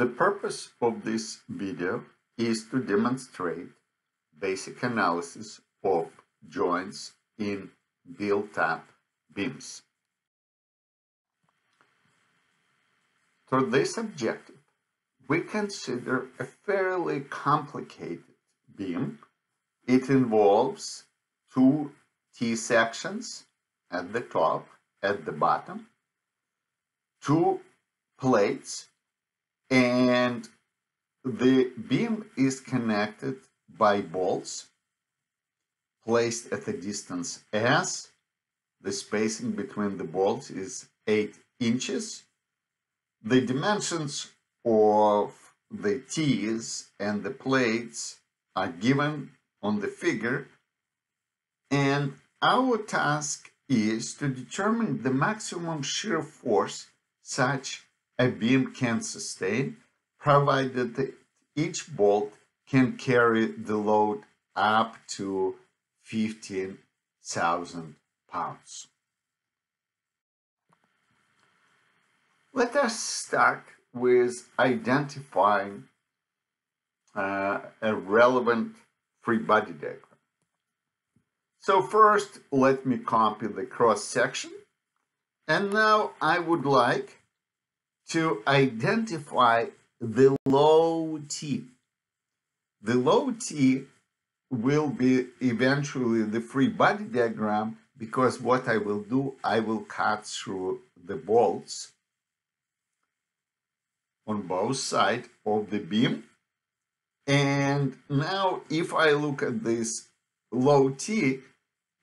The purpose of this video is to demonstrate basic analysis of joints in built-up beams. For this objective, we consider a fairly complicated beam. It involves two T-sections at the top, at the bottom, two plates, and the beam is connected by bolts placed at a distance s. The spacing between the bolts is 8 inches. The dimensions of the T's and the plates are given on the figure and our task is to determine the maximum shear force such a beam can sustain provided that each bolt can carry the load up to 15,000 pounds. Let us start with identifying uh, a relevant free body diagram. So first, let me copy the cross section. And now I would like to identify the low T. The low T will be eventually the free body diagram because what I will do, I will cut through the bolts on both sides of the beam. And now if I look at this low T,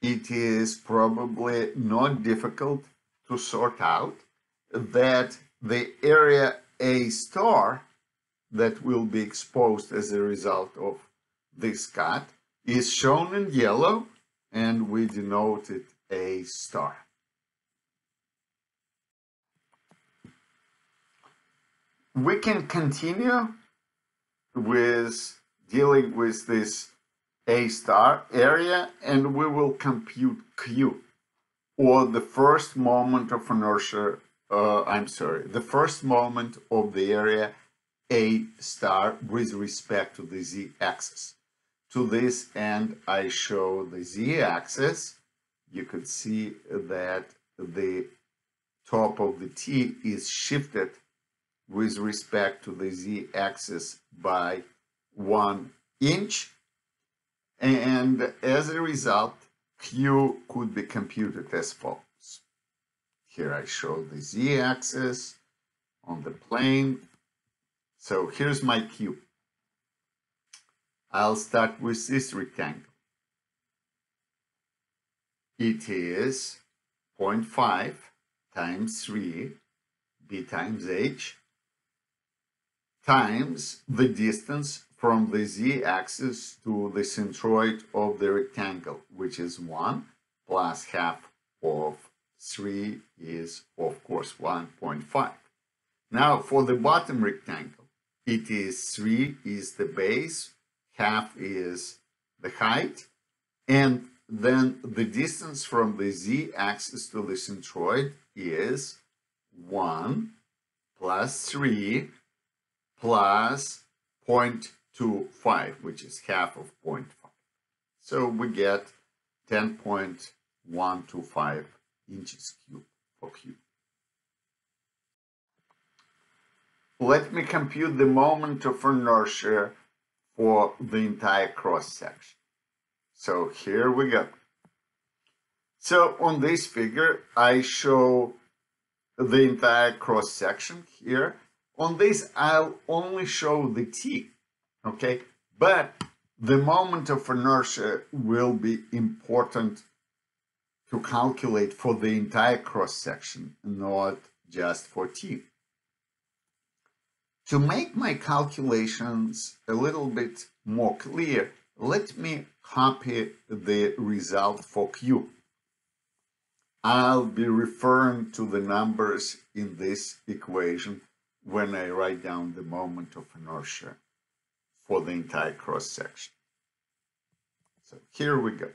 it is probably not difficult to sort out that the area A star that will be exposed as a result of this cut is shown in yellow and we denote it A star. We can continue with dealing with this A star area and we will compute Q or the first moment of inertia, uh, I'm sorry, the first moment of the area A star with respect to the z-axis. To this end, I show the z-axis. You could see that the top of the T is shifted with respect to the z-axis by one inch. And as a result, Q could be computed as follows. Here I show the z-axis on the plane. So here's my cube. I'll start with this rectangle. It is 0.5 times 3 b times h times the distance from the z-axis to the centroid of the rectangle, which is 1 plus half of 3 is, of course, 1.5. Now, for the bottom rectangle, it is 3 is the base, half is the height, and then the distance from the z-axis to the centroid is 1 plus 3 plus 0.25, which is half of 0.5. So we get 10.125 inches cube for cube. Let me compute the moment of inertia for the entire cross section. So here we go. So on this figure, I show the entire cross section here. On this, I'll only show the T, okay? But the moment of inertia will be important to calculate for the entire cross section, not just for T. To make my calculations a little bit more clear, let me copy the result for Q. I'll be referring to the numbers in this equation when I write down the moment of inertia for the entire cross section. So here we go.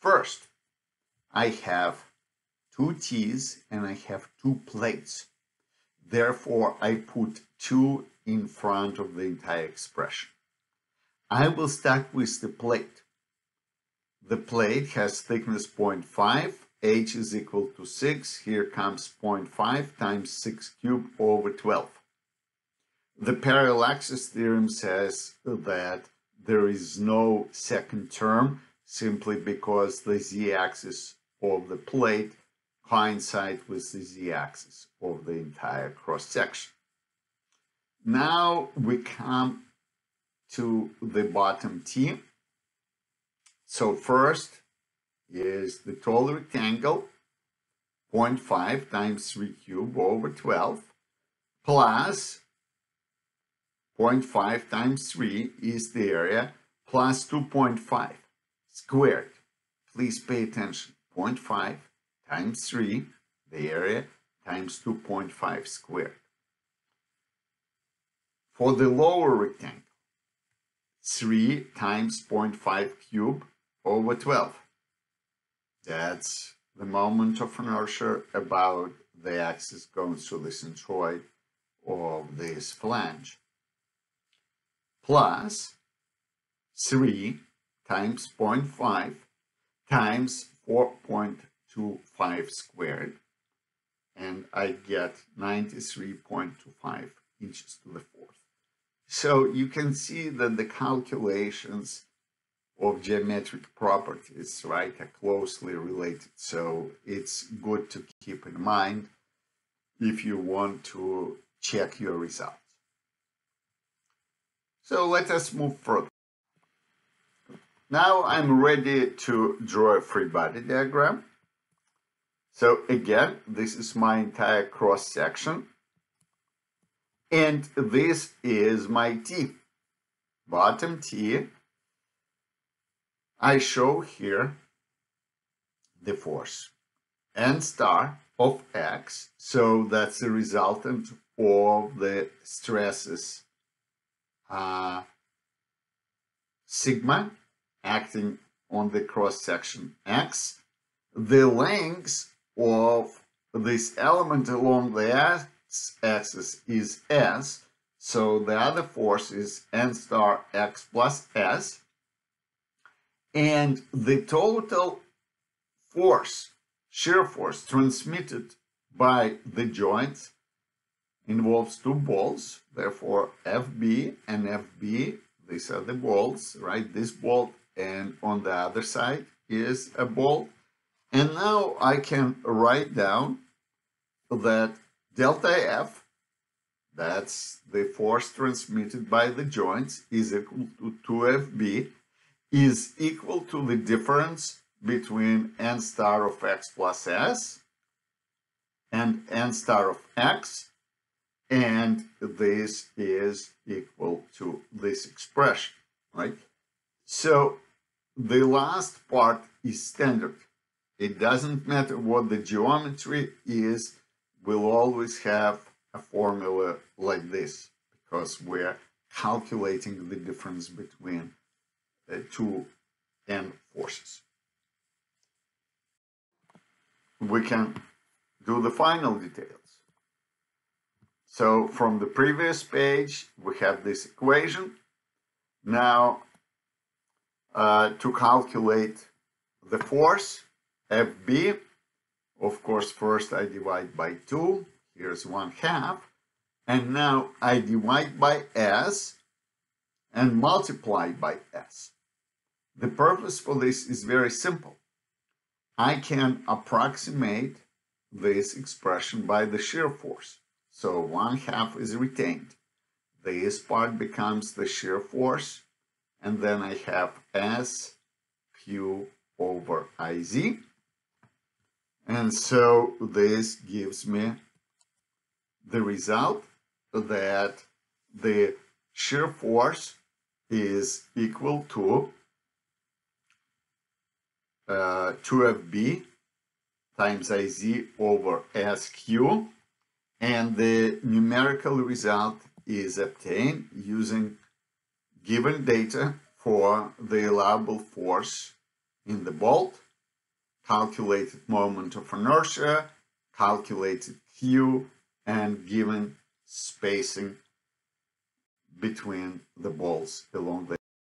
First, I have two T's and I have two plates. Therefore, I put 2 in front of the entire expression. I will start with the plate. The plate has thickness 0.5, h is equal to 6, here comes 0.5 times 6 cubed over 12. The parallel axis theorem says that there is no second term simply because the z-axis of the plate coincide with the z-axis of the entire cross-section. Now we come to the bottom T. So first is the total rectangle, 0.5 times 3 cubed over 12, plus 0.5 times 3 is the area, plus 2.5 squared. Please pay attention, 0.5 times 3, the area, times 2.5 squared. For the lower rectangle, 3 times 0.5 cube over 12. That's the moment of inertia about the axis going through the centroid of this flange. Plus 3 times 0.5 times 4.25 squared. And I get 93.25 inches to the fourth. So you can see that the calculations of geometric properties, right, are closely related. So it's good to keep in mind if you want to check your results. So let us move further. Now I'm ready to draw a free body diagram. So again, this is my entire cross section. And this is my T, bottom T. I show here the force n star of x. So that's the resultant of the stresses uh, sigma acting on the cross section x. The length of this element along the x axis is s, so the other force is n star x plus s, and the total force, shear force transmitted by the joints involves two bolts, therefore FB and FB, these are the bolts, right? This bolt and on the other side is a bolt. And now I can write down that delta F, that's the force transmitted by the joints, is equal to 2FB, is equal to the difference between n star of x plus s and n star of x, and this is equal to this expression, right? So the last part is standard. It doesn't matter what the geometry is, we'll always have a formula like this because we're calculating the difference between uh, two end forces. We can do the final details. So from the previous page, we have this equation. Now, uh, to calculate the force, FB, of course, first I divide by 2. Here's 1 half. And now I divide by S and multiply by S. The purpose for this is very simple. I can approximate this expression by the shear force. So 1 half is retained. This part becomes the shear force. And then I have S Q over IZ. And so this gives me the result that the shear force is equal to uh, 2FB times IZ over SQ and the numerical result is obtained using given data for the allowable force in the bolt calculated moment of inertia, calculated Q, and given spacing between the bolts along the